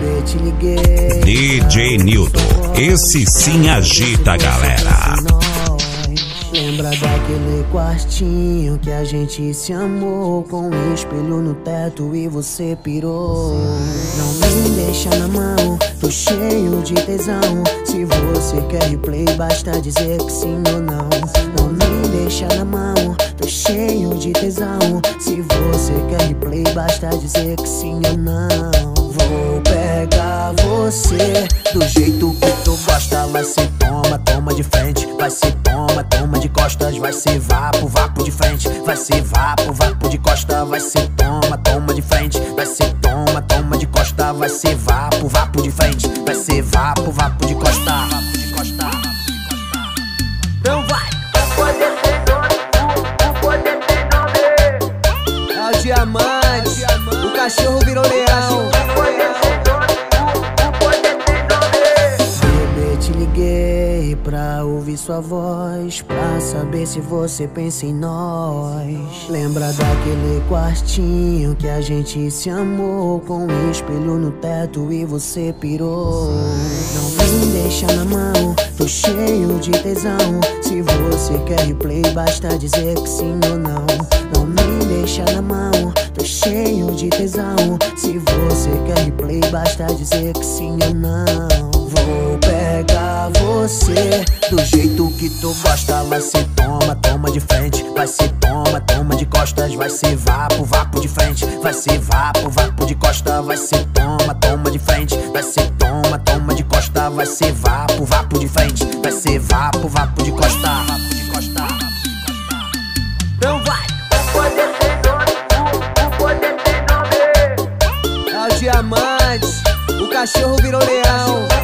Bebê, te liguei. DJ Nildo, esse sim agita galera. Lembra daquele quartinho que a gente se amou Com um espelho no teto e você pirou Não me deixa na mão, tô cheio de tesão Se você quer replay, basta dizer que sim ou não Não me deixa na mão, tô cheio de tesão Se você quer replay, basta dizer que sim ou não Vou pegar você. Do jeito que tu gosta Vai ser toma, toma de frente Vai ser toma, toma de costas Vai ser vapo, vapo de frente Vai ser vapo, vapo de costa Vai ser toma, toma de frente Vai ser toma, toma de costa Vai ser vapo, vapo de frente Vai ser vapo, vapo de costa. Vapo de costa Então vai! É o diamante, o cachorro virou leão. Bebê, te liguei pra ouvir sua voz, pra saber se você pensa em nós. Lembra daquele quartinho que a gente se amou, com um espelho no teto e você pirou. Não me deixa na mão, tô cheio de tesão. Se você quer replay, basta dizer que sim ou não. Não me tesão. Se você quer replay, basta dizer que sim ou não. Vou pegar você do jeito que tu gosta. Vai ser toma, toma de frente. Vai ser toma, toma de costas. Vai ser vapo, vapo de frente. Vai ser vapo, vapo de costa. Vai ser toma, toma de frente. Vai ser toma, toma de costa. Vai ser vapo, vapo de frente. Vai ser vapo, vapo de costa. Vapo de costa. diamantes. O cachorro virou leão.